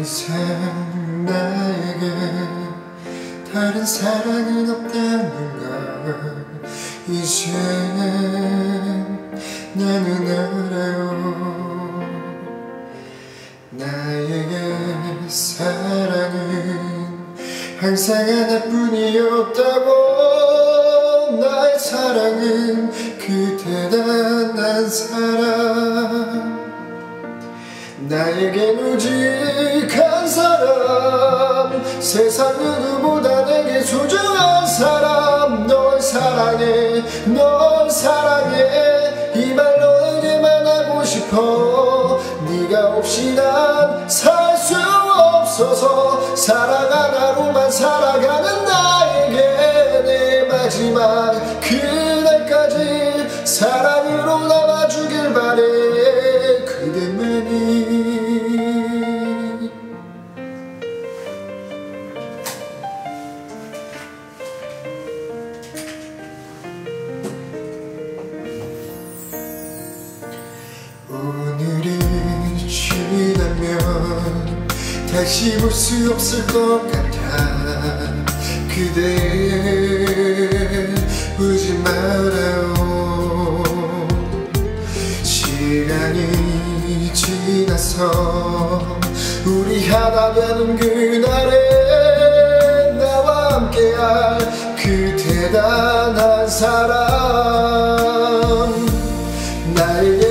이상 나에게 다른 사랑은 없다는 걸 이제 나는 알아요. 나에게 사랑은 항상 하나뿐이었다고. 나의 사랑은 그 대단한 사랑 나에겐 우직한 사람 세상 누구보다 내게 소중한 사람. 널 사랑해 널 사랑해. 이 말 너에게만 하고 싶어. 네가 없이 난 살 수 없어서. 사랑 하나로만 살아가는 나 오늘이 지나면 다시 볼 수 없을 것 같아. 그대 울지 말아요 시간이 지나서 우리 하나 되는 그날에 나와 함께할 그 대단한 사람. 나에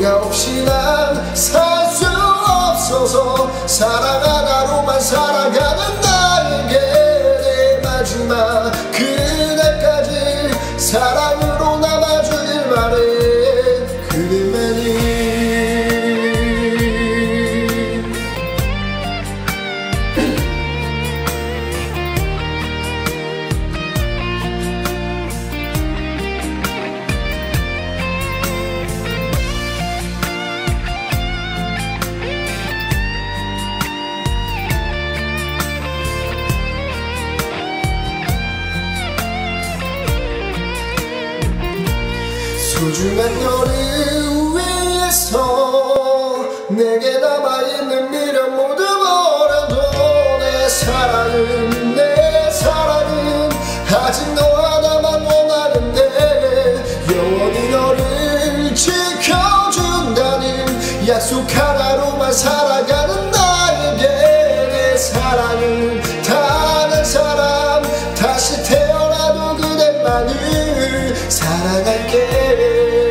네가 없이 난 살 수 없어서 사랑 하나로만 살아가는 나 소중한 너를 위해서 내게 남아있는 미련 모두 버려도 내 사랑은 내 사랑은 아직 너 하나만 원하는데 영원히 너를 지켜준다는 약속 하나로만 살아 사랑할게.